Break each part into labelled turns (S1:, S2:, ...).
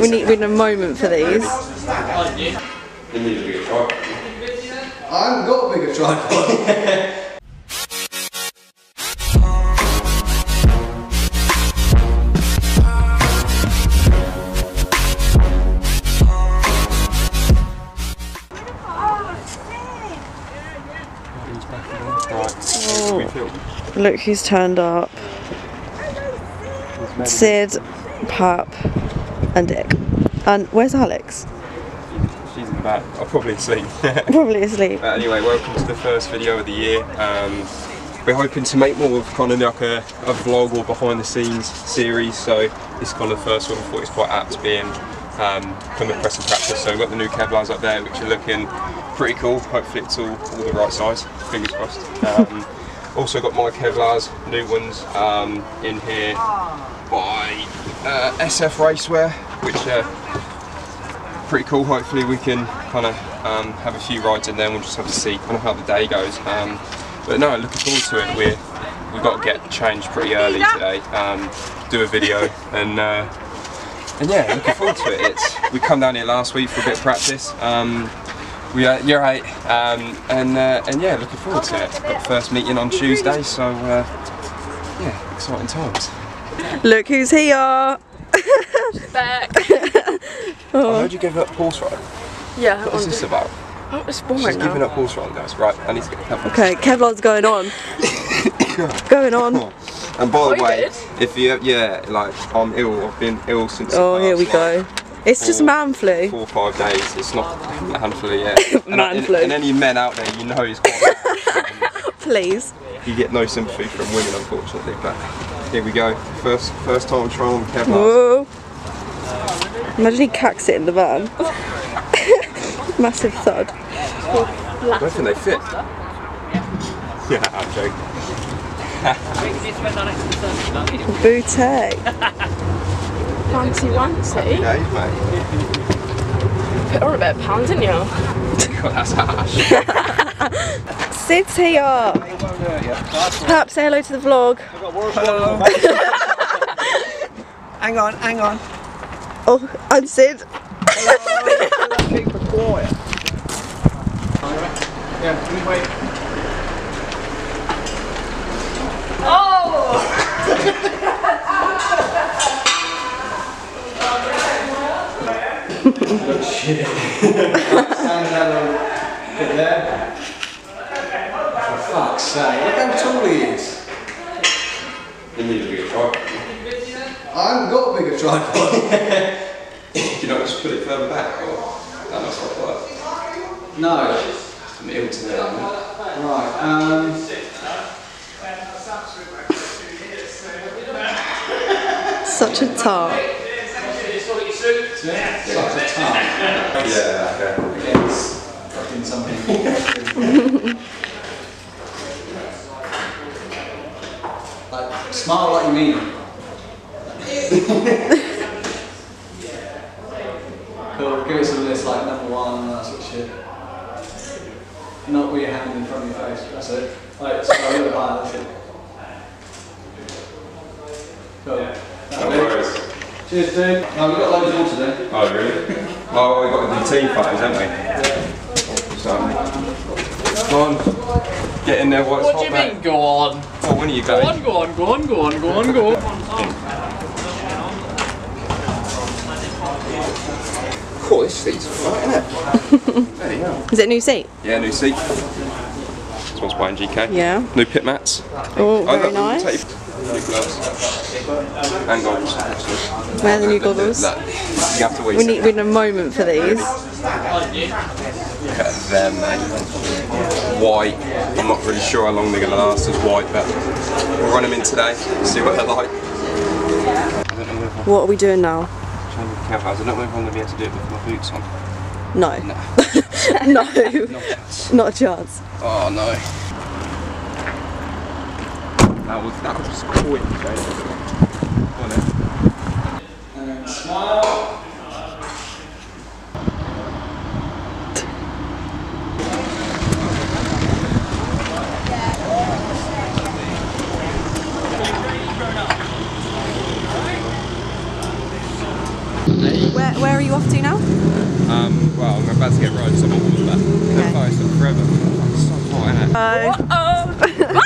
S1: We need, we need a moment for these.
S2: You need a bigger tripod.
S3: I haven't got a bigger tripod.
S1: Oh, look who's turned up. Sid, Pap, and Dick. And where's Alex?
S2: She's in the back. I'll probably asleep.
S1: Probably asleep.
S2: But anyway, welcome to the first video of the year. Um, we're hoping to make more of kind of like a, a vlog or behind the scenes series. So this is kind of the first one. I thought it's quite apt being um, kind of press and practice. So we've got the new Kevlars up there, which are looking pretty cool. Hopefully it's all, all the right size. Fingers crossed. Um, also got my Kevlars, new ones um, in here by uh, SF Racewear, which are pretty cool. Hopefully we can kind of um, have a few rides in there. We'll just have to see kind of how the day goes. Um, but no, looking forward to it. We're we've got to get changed pretty early today. Um, do a video and. Uh, and yeah, looking forward to it. It's, we come down here last week for a bit of practice. Um, we are, you're right, um, and uh, and yeah, looking forward to it. Got the first meeting on Tuesday, so uh, yeah, exciting times.
S1: Look who's here!
S4: Back.
S2: I heard you gave up horse riding.
S4: Yeah,
S2: What is this about?
S4: Oh, it's
S2: She's
S4: boring
S2: giving up horse riding, guys. Right, I need to get Kevlar.
S1: Okay, Kevlar's going on. going on.
S2: And by oh, the
S4: you
S2: way,
S4: did?
S2: if you yeah, like I'm ill. I've been ill since. the
S1: Oh, here we
S2: last,
S1: go.
S2: like,
S1: It's just
S2: four-
S1: man flu.
S2: Four or five days. It's not a handful yet. And,
S1: Man
S2: and,
S1: flu.
S2: and any men out there, you know, it's quite bad.
S1: Please.
S2: you get no sympathy from women, unfortunately. But here we go. First, first time trying on Kevlar.
S1: Whoa. Imagine he cacks it in the van. Massive thud.
S2: I don't think they fit. Yeah, I'm joking.
S1: Boutte.
S4: Fancy wancy.
S2: Yeah, mate.
S4: Put on a bit of pound, didn't you?
S2: God, that's harsh.
S1: Sid's here. Perhaps say hello to the vlog.
S3: hang on, hang on.
S1: Oh, I'm Sid.
S3: Keep it quiet. Yeah, can you wait? Oh! shit. Stand down a bit there. For fuck's sake, look how tall he is.
S2: You need a bigger tripod.
S3: I haven't got a bigger tripod.
S2: you know, just put it further back, or that must not work.
S3: no.
S2: I'm ill today. I'm
S3: Right, um.
S1: Such a tart.
S3: Such a ton.
S2: Yeah, okay.
S3: against fucking something. like, smile like you mean it. cool, give us a list like number one and that sort of shit. Not with your hand in front of your face, that's it. Like, smile a little bit higher, that's it. Cool.
S2: No worries.
S3: Cheers, dude. No, we've got loads more today.
S2: Oh, really? Oh, we've got to do team photos, haven't we? So, come on. Get in there, what's
S4: What do you mean, go on?
S2: Oh, when are you
S4: Go
S2: going?
S4: on, go on, go on, go on, go on, go on.
S2: Cool, this seat's right, isn't it? there you go.
S1: Is it a new seat?
S2: Yeah, new seat. This one's by GK.
S1: Yeah.
S2: New pit mats.
S1: Oh, oh very
S2: look,
S1: nice.
S2: take- New gloves. And goggles, actually.
S1: Where are the new goggles?
S2: Look, you have to wait.
S1: We need, we need a moment for these.
S2: Look at them, mate. White. I'm not really sure how long they're going to last as white, but we'll run them in today, see what they're like. I don't know if
S1: What are we doing now?
S2: I'm trying to. I don't know if I'm going to be able to do it with my boots on.
S1: No. no. Not a chance.
S2: Oh no. That was that was quick, Jay. Go on then.
S3: And then smile.
S1: Where are you off to now?
S2: Um, well, I'm about to get riders on all of that.
S1: Okay.
S2: Took forever. It's so hot, isn't it?
S1: Uh,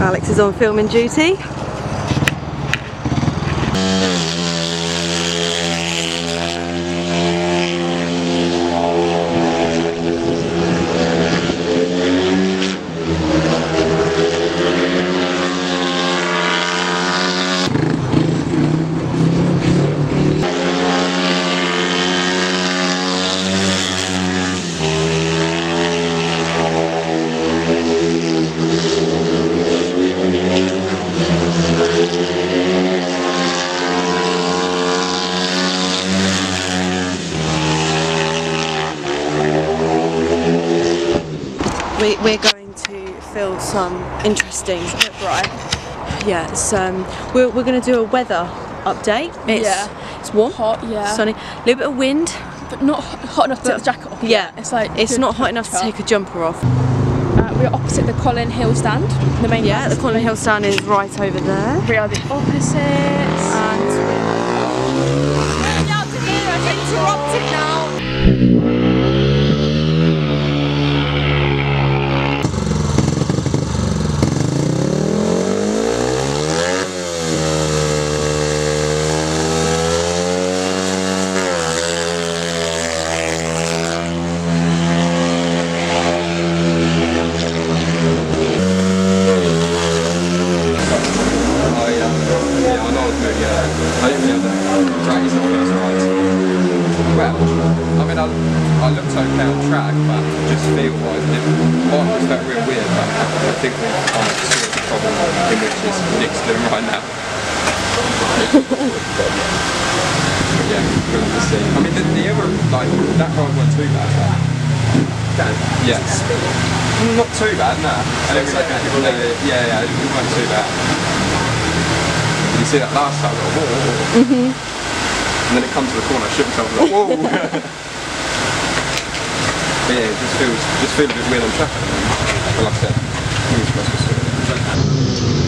S1: Alex is on filming duty. We, we're going to film some interesting.
S4: Right.
S1: Yeah, it's, um, we're, we're going to do a weather update. It's,
S4: Yeah.
S1: it's warm,
S4: Hot, yeah.
S1: sunny, a little bit of wind.
S4: But not hot enough to take the jacket off.
S1: Yeah,
S4: It's like
S1: it's not hot enough to take a jumper off.
S4: Uh, we're opposite the Colin Hill stand. The main
S1: Yeah, the. Colin Hill stand is right over there.
S4: We are the opposites. And
S2: I, um, yeah, I know I was moving uh, I didn't really have the draggies on the first ride. Well, I mean, I, I looked okay on track, but just feel wise, it might have felt real weird, but I think we kind of sorted the problem in which is Nick's doing right now. yeah, we'll have to see. I mean, the, the other, like, that ride wasn't too bad. But, yeah. Not too bad, no. And it was like, yeah, yeah, it wasn't too bad. You see that last time, like, whoa, whoa, whoa.
S1: Mm-hmm.
S2: And then it comes to the corner, I shook myself, like, whoa. but yeah, it just feels, just feels a bit weird on track at the moment. But like I said, fingers crossed we'll sort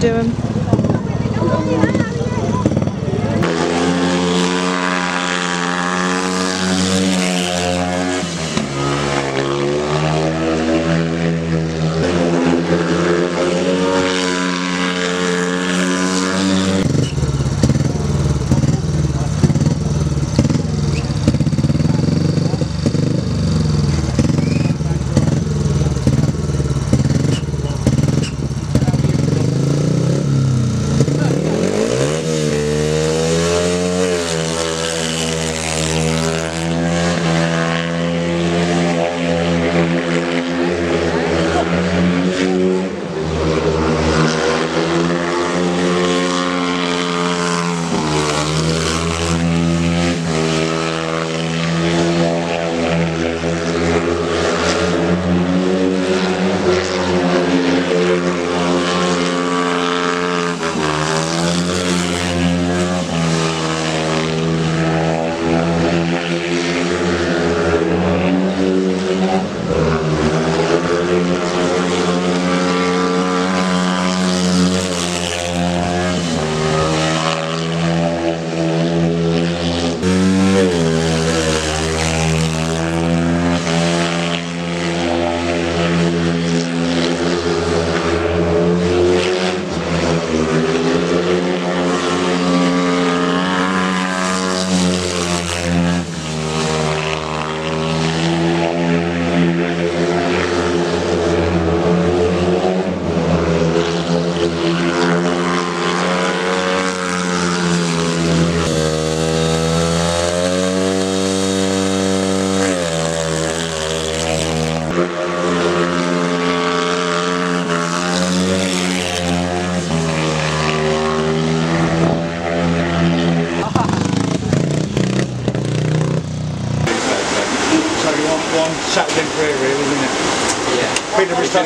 S1: doing?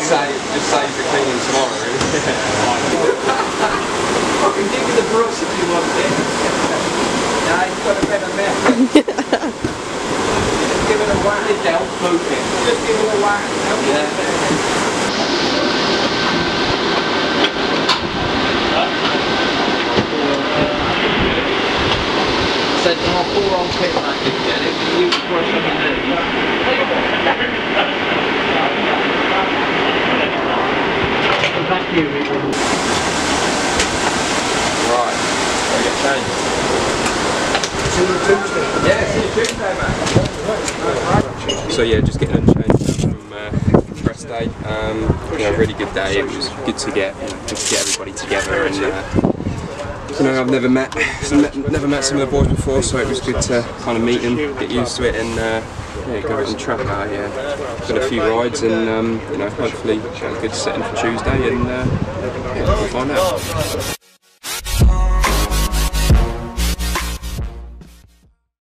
S2: Just save, just save the cleaning tomorrow.
S5: I can give you the brush if you want it. no, you've got a better method. Just give it a whack. Poke it. Just give it a whack. Yeah. Said, oh, poor old pit man didn't get it, but you brush on your knee.
S2: Right. Gotta get changed.
S5: Yeah, see you Tuesday, man.
S2: So yeah, just getting unchanged from uh, press day. Um, you know, really good day. It was good to get good to get everybody together and. Uh, you know, I've never met, never met some of the boys before, so it was good to kind of meet them, get used to it, and uh, yeah, go out on track. I uh, got a few rides, and um, you know, hopefully a good setting for Tuesday, and uh, yeah, we'll find out.